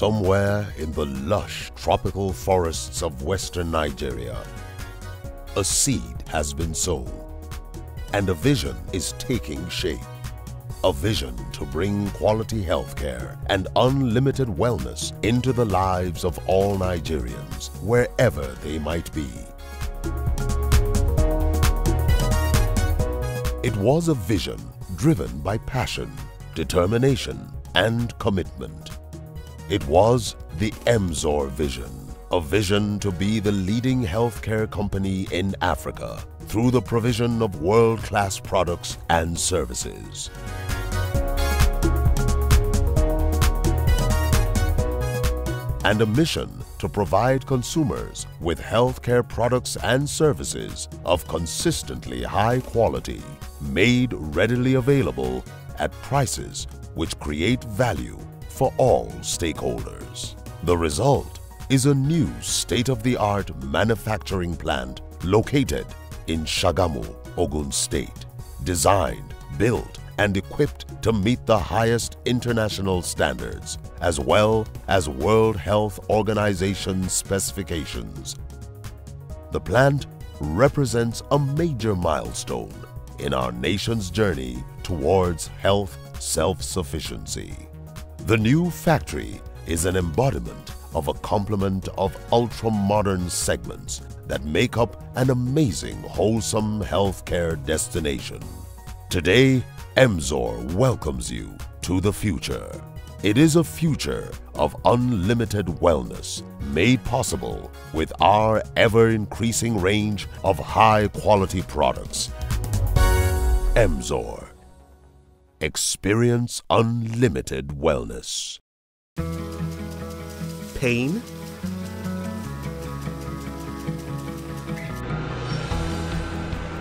Somewhere in the lush tropical forests of western Nigeria, a seed has been sown and a vision is taking shape. A vision to bring quality healthcare and unlimited wellness into the lives of all Nigerians, wherever they might be. It was a vision driven by passion, determination, and commitment. It was the Emzor vision, a vision to be the leading healthcare company in Africa through the provision of world-class products and services. And a mission to provide consumers with healthcare products and services of consistently high quality, made readily available at prices which create value for all stakeholders. The result is a new state-of-the-art manufacturing plant located in Shagamu, Ogun State, designed, built, and equipped to meet the highest international standards as well as World Health Organization specifications. The plant represents a major milestone in our nation's journey towards health self-sufficiency. The new factory is an embodiment of a complement of ultra-modern segments that make up an amazing wholesome healthcare destination. Today, Emzor welcomes you to the future. It is a future of unlimited wellness made possible with our ever-increasing range of high-quality products. Emzor. Experience unlimited wellness. Pain?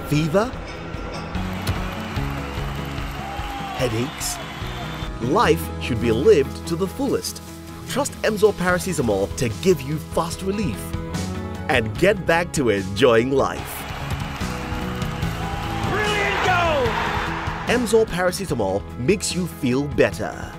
Fever? Headaches? Life should be lived to the fullest. Trust Emzor Paracetamol to give you fast relief. And get back to enjoying life. Emzor Paracetamol makes you feel better.